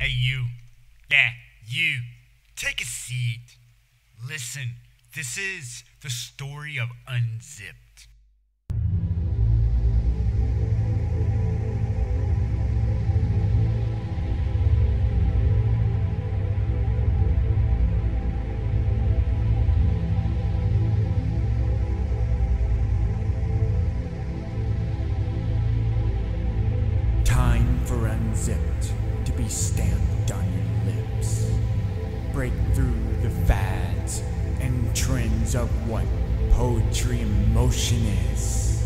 Hey, you. Yeah, you. Take a seat. Listen, this is the story of Unzipped. Time for Unzipped be stamped on your lips. Break through the fads and trends of what poetry in motion is.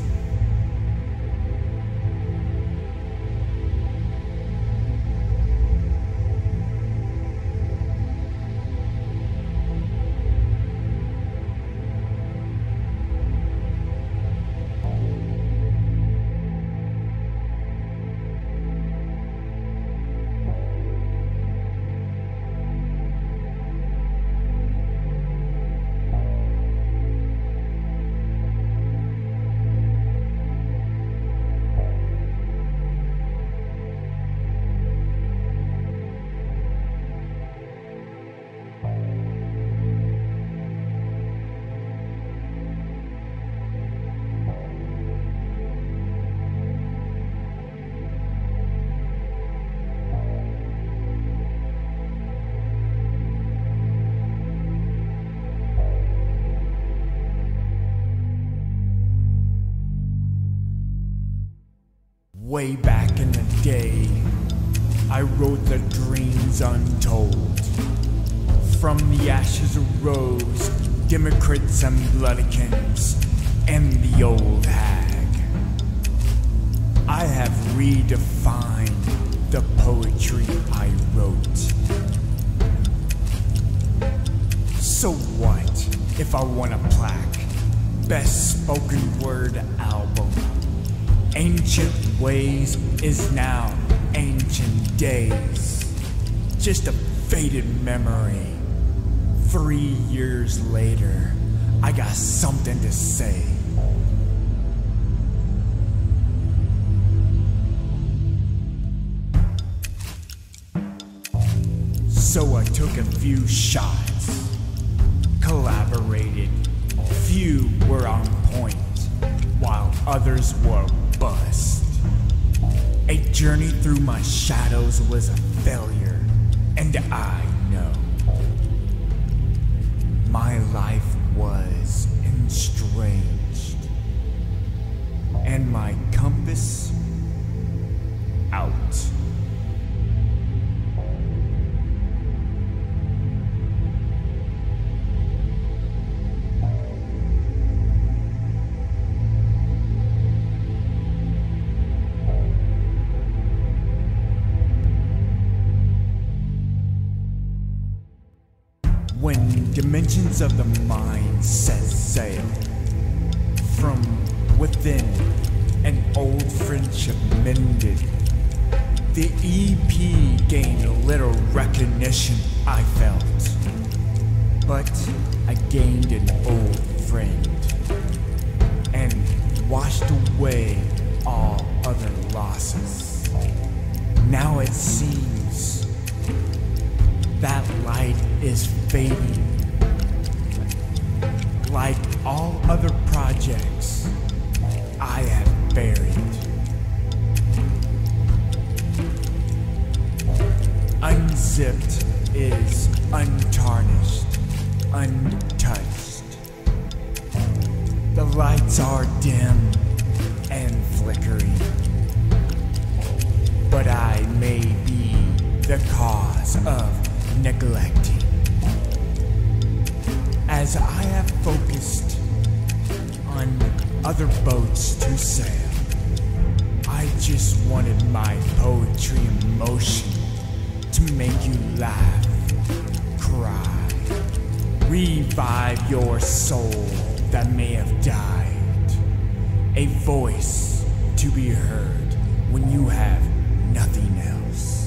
Way back in the day, I wrote the dreams untold. From the ashes arose Democrips and Bloodicans and the old hag. I have redefined the poetry I wrote. So what if I won a plaque? Best spoken word album. Ancient ways is now ancient days. Just a faded memory. Three years later, I got something to say. So I took a few shots, collaborated. Few were on point, others were bust. A journey through my shadows was a failure, and I know. My life was estranged, and my compass out. When dimensions of the mind set sail from within, an old friendship mended. The EP gained a little recognition, I felt, but I gained an old friend and washed away all other losses. Now it seems is fading. Like all other projects, I have buried. Unzipped is untarnished, untouched. The lights are dim and flickering, but I may be the cause of neglecting. As I have focused on other boats to sail, I just wanted my poetry in motion to make you laugh, cry, revive your soul that may have died, a voice to be heard when you have nothing else.